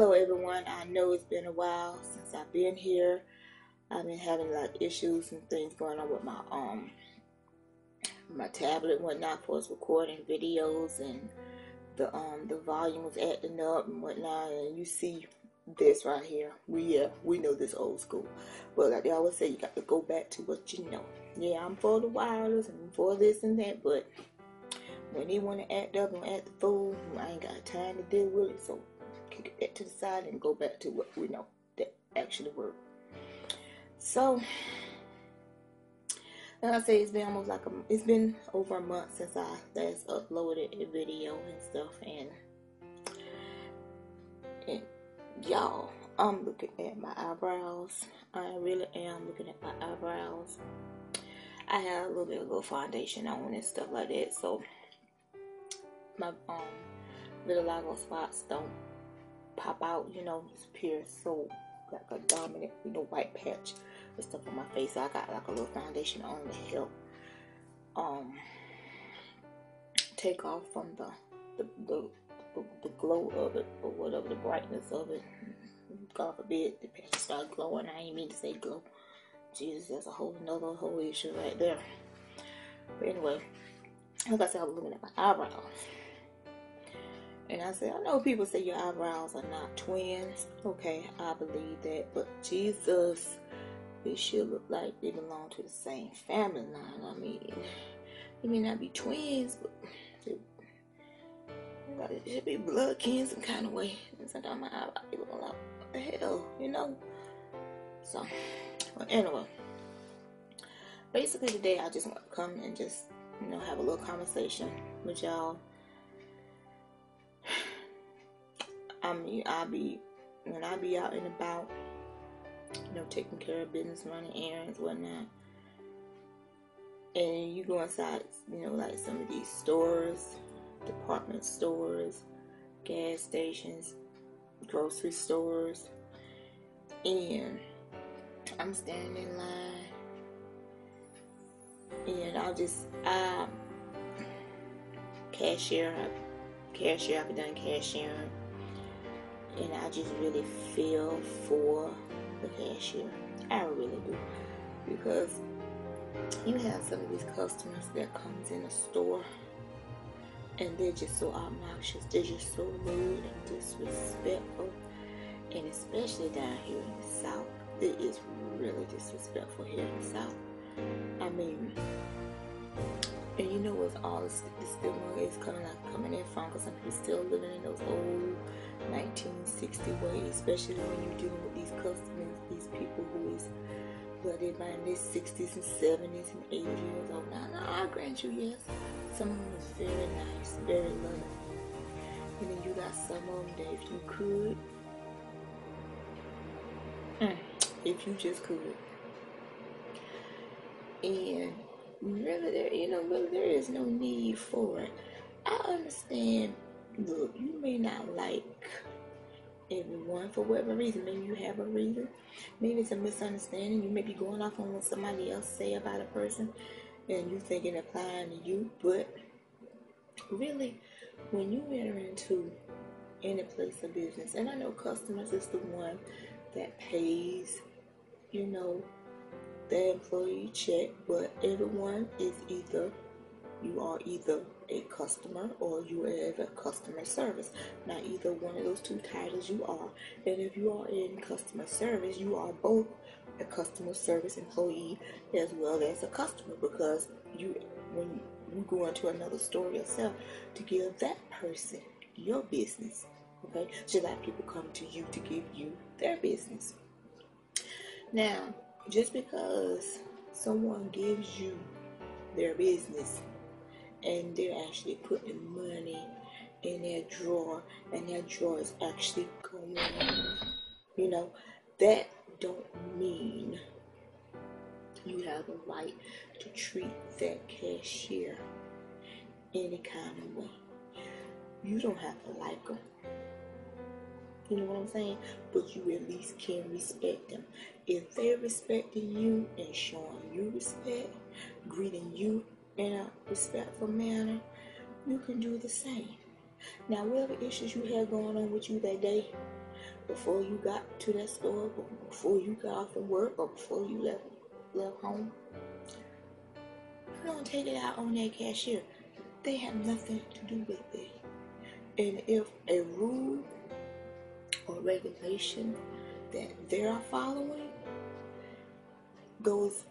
Hello, everyone. I know it's been a while since I've been here. I've been having like issues and things going on with my um my tablet and whatnot for recording videos and the um the volume was acting up and whatnot. And you see this right here. We yeah we know this old school, but like they always say, you got to go back to what you know. Yeah, I'm for the wireless and for this and that, but when they want to act up and act the fool, I ain't got time to deal with it. So kick back to the side and go back to what we know that actually work. So, like I say, it's been almost like a, it's been over a month since I last uploaded a video and stuff, and, and y'all, I'm looking at my eyebrows. I really am looking at my eyebrows. I have a little bit of little foundation on and stuff like that, so my um vitiligo spots don't pop out, you know, just appear so like a dominant, you know, white patch and stuff on my face. So I got like a little foundation on to help um take off from the the, the the, the glow of it or whatever the brightness of it. God forbid the patch start glowing. I ain't mean to say glow. Jesus, that's a whole another whole issue right there. But anyway, like I said, I was looking at my eyebrows. And I said, I know people say your eyebrows are not twins. Okay, I believe that. But Jesus, they should look like they belong to the same family line. I mean, they may not be twins, but they, they should be blood kin some kind of way. And sometimes oh, my eyebrows look like, what the hell, you know? So, well, anyway. Basically, today I just want to come and just, you know, have a little conversation with y'all I mean, I be when I be out and about, you know, taking care of business, running errands, whatnot. And you go inside, you know, like some of these stores, department stores, gas stations, grocery stores, and I'm standing in line, and I'll just, I cashier, cashier, I've done cashiering and I just really feel for the cashier. I really do. Because you have some of these customers that comes in a store and they're just so obnoxious. They're just so rude and disrespectful. And especially down here in the South, it is really disrespectful here in the South. I mean, and you know what's all the stigma is coming out coming in from because some people still living in those old 1960 way, especially when you're dealing with these customers, these people who is well, they're in their 60s and 70s and 80 years old. Now, now, I grant you, yes, some of them is very nice, very loving. And then you got some of them that if you could, mm, if you just could, and really there, you know, really there is no need for it. I understand look, you may not like everyone for whatever reason. Maybe you have a reason. Maybe it's a misunderstanding. You may be going off on what somebody else say about a person and you think it applying to you. But really, when you enter into any place of business, and I know customers is the one that pays, you know, the employee check, but everyone is either you are either a customer or you have a customer service. Not either one of those two titles you are. And if you are in customer service, you are both a customer service employee as well as a customer because you, when you go into another store yourself, to give that person your business. Okay, so that people come to you to give you their business. Now, just because someone gives you their business and they're actually putting money in their drawer and their drawer is actually going you know that don't mean you have a right to treat that cashier any kind of way. You don't have to like them you know what I'm saying? But you at least can respect them. If they're respecting you and showing you respect, greeting you in a respectful manner, you can do the same. Now, whatever issues you had going on with you that day, before you got to that store, before you got off from work, or before you left left home. Don't take it out on that cashier. They have nothing to do with it. And if a rule or regulation that they are following goes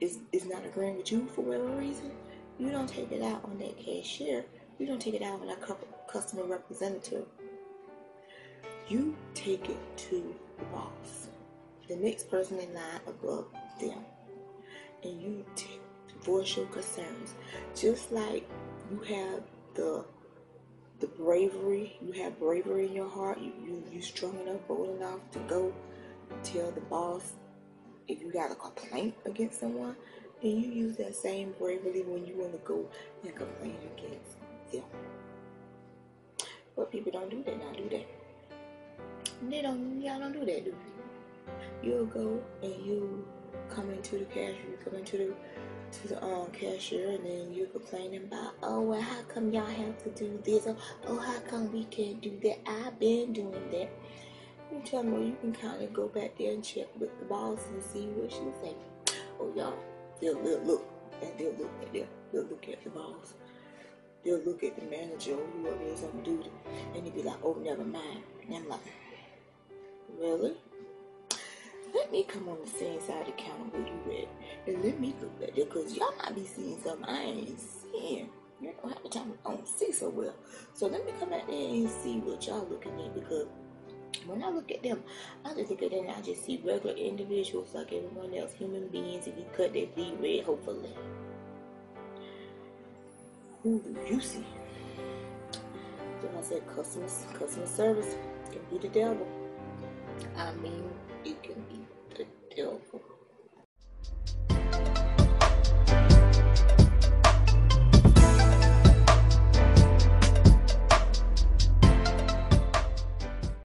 is is not agreeing with you for whatever reason, you don't take it out on that cashier. You don't take it out on that customer representative. You take it to the boss, the next person in line above them, and you t- voice your concerns. Just like you have the the bravery, you have bravery in your heart. You you you strong enough, bold enough to go tell the boss if you got a complaint against someone. Then you use that same bravery when you want to go and complain against them. But people don't do that now, do they? They don't. Y'all don't do that, do you? You'll go and you come into the cashier. You come into the to the um, cashier and then you're complaining about, oh, well, how come y'all have to do this? Or, oh, how come we can't do that? I've been doing that. You tell me, you can kind of go back there and check with the boss and see what she say. Oh, y'all, they'll, they'll look and they'll look at them. They'll look at the boss. They'll look at the manager or whoever is on duty and they'll be like, oh, never mind. And I'm like, really? Let me come on the same side of the counter where you at, and let me look at it, because y'all might be seeing something I ain't seeing. You know, half the time I don't see so well. So let me come out there and see what y'all looking at, because when I look at them, I just look at them and I just see regular individuals like everyone else, human beings. If you cut their feet red, hopefully. Who do you see? So I said customer, customer service can be the devil. I mean, it can be the devil.